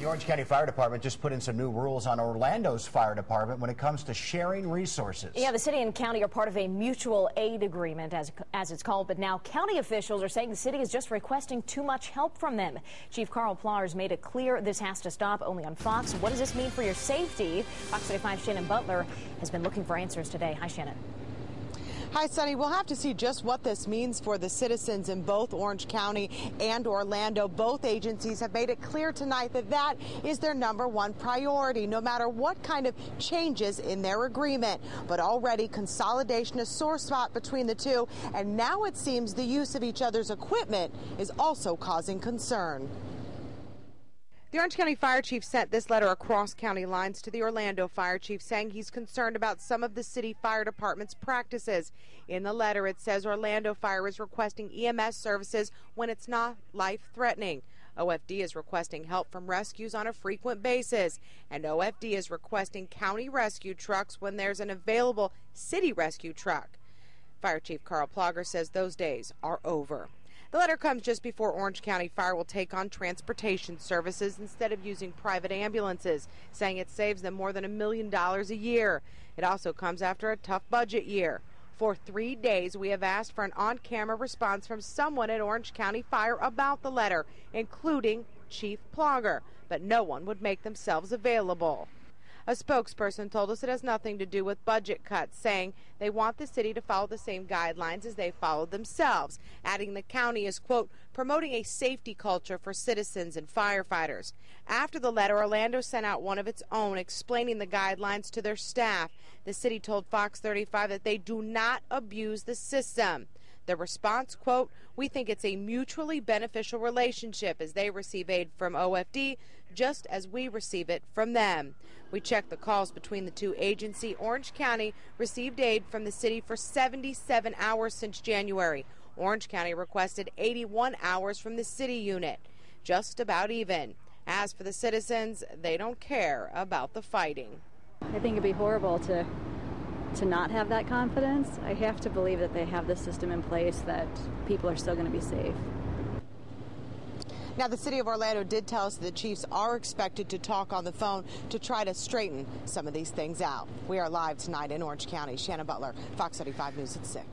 The Orange County Fire Department just put in some new rules on Orlando's fire department when it comes to sharing resources. Yeah, the city and county are part of a mutual aid agreement, as, as it's called, but now county officials are saying the city is just requesting too much help from them. Chief Carl Plaugher made it clear this has to stop only on Fox. What does this mean for your safety? Fox 35 Shannon Butler has been looking for answers today. Hi, Shannon. Hi, Sunny. We'll have to see just what this means for the citizens in both Orange County and Orlando. Both agencies have made it clear tonight that that is their number one priority, no matter what kind of changes in their agreement. But already consolidation is sore spot between the two, and now it seems the use of each other's equipment is also causing concern. The Orange County Fire Chief sent this letter across county lines to the Orlando Fire Chief saying he's concerned about some of the city fire department's practices. In the letter, it says Orlando Fire is requesting EMS services when it's not life threatening. OFD is requesting help from rescues on a frequent basis, and OFD is requesting county rescue trucks when there's an available city rescue truck. Fire Chief Carl Plaugher says those days are over. The letter comes just before Orange County Fire will take on transportation services instead of using private ambulances, saying it saves them more than a million dollars a year. It also comes after a tough budget year. For three days, we have asked for an on camera response from someone at Orange County Fire about the letter, including Chief Plaugher, but no one would make themselves available. A spokesperson told us it has nothing to do with budget cuts, saying they want the city to follow the same guidelines as they followed themselves, adding the county is, quote, promoting a safety culture for citizens and firefighters. After the letter, Orlando sent out one of its own explaining the guidelines to their staff. The city told Fox 35 that they do not abuse the system. The response, quote, we think it's a mutually beneficial relationship as they receive aid from OFD just as we receive it from them. We checked the calls between the two agencies. Orange County received aid from the city for 77 hours since January. Orange County requested 81 hours from the city unit, just about even. As for the citizens, they don't care about the fighting. I think it'd be horrible to to not have that confidence. I have to believe that they have the system in place that people are still going to be safe. Now, the city of Orlando did tell us that the Chiefs are expected to talk on the phone to try to straighten some of these things out. We are live tonight in Orange County. Shannon Butler, Fox 35 News at 6.